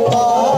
와.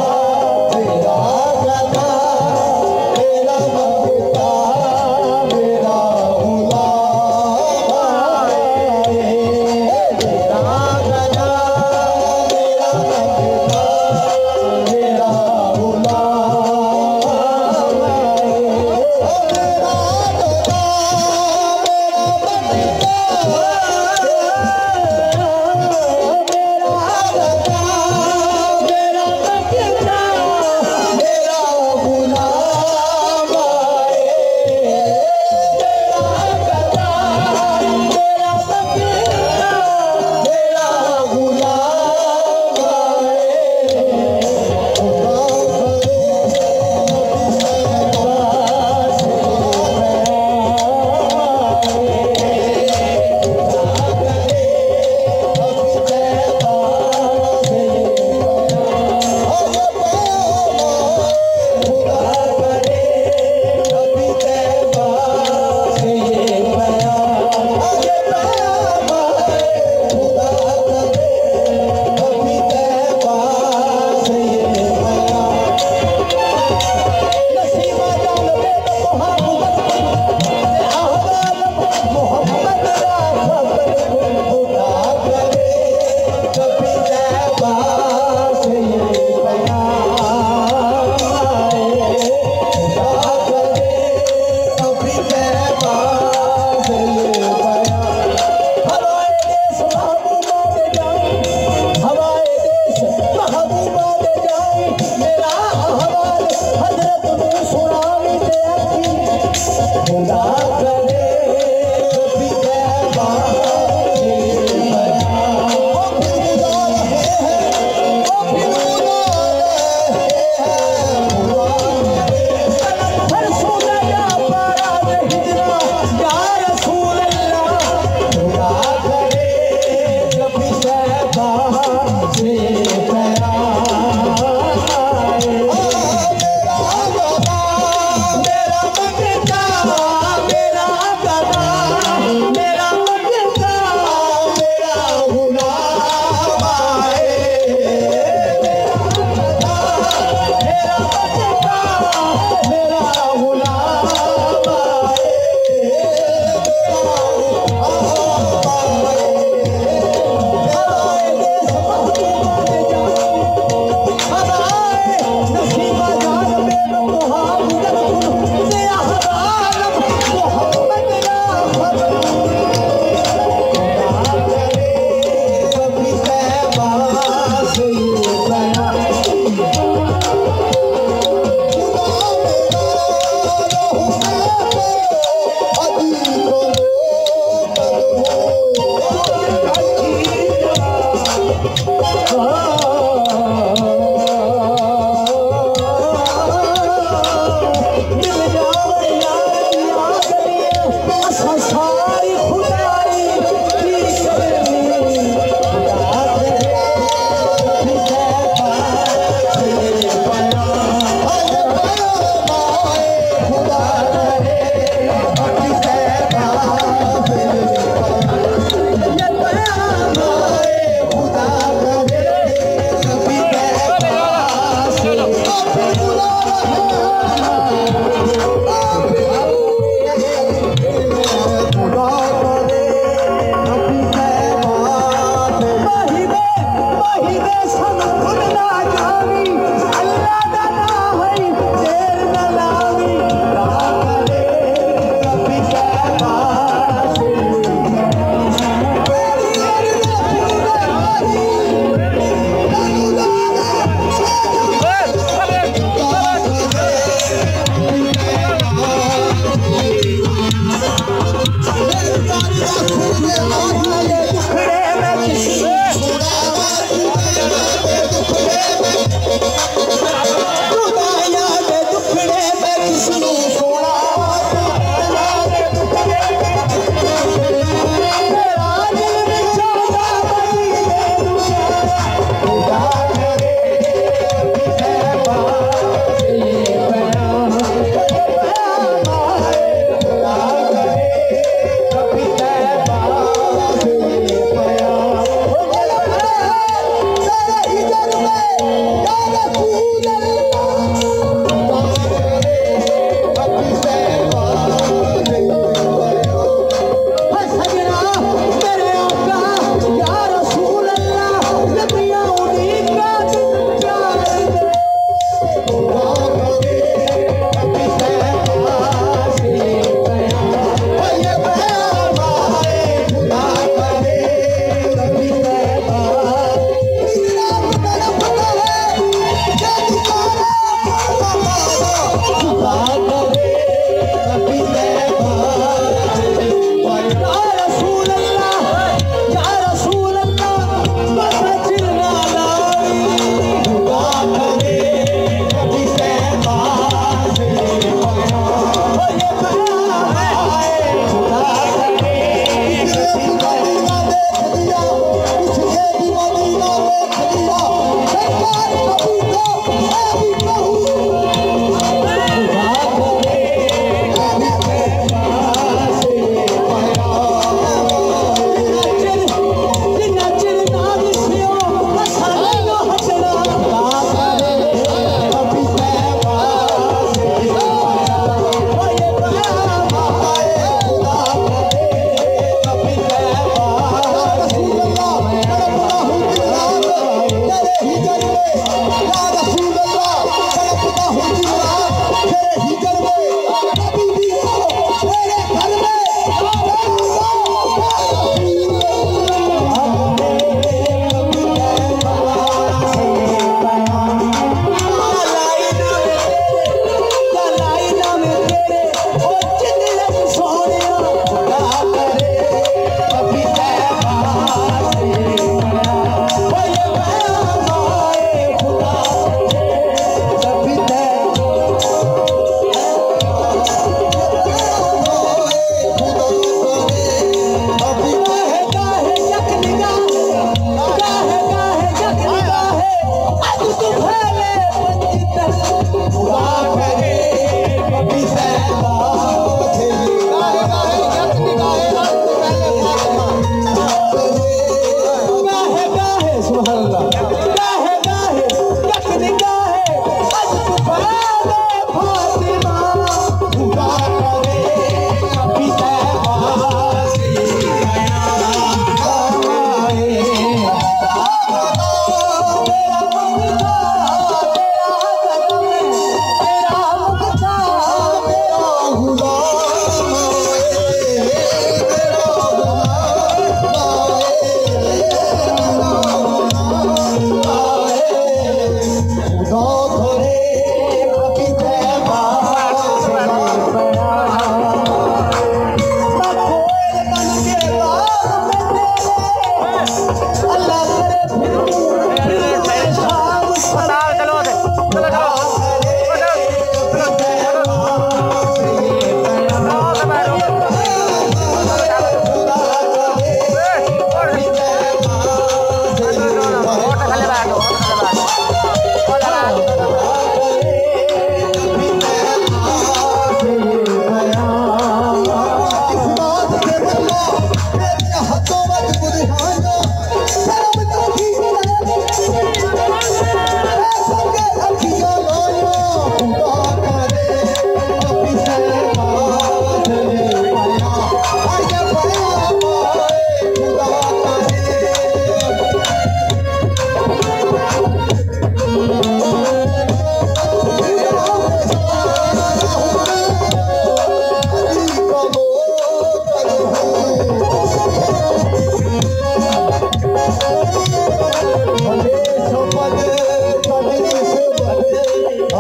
Oh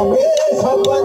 away from what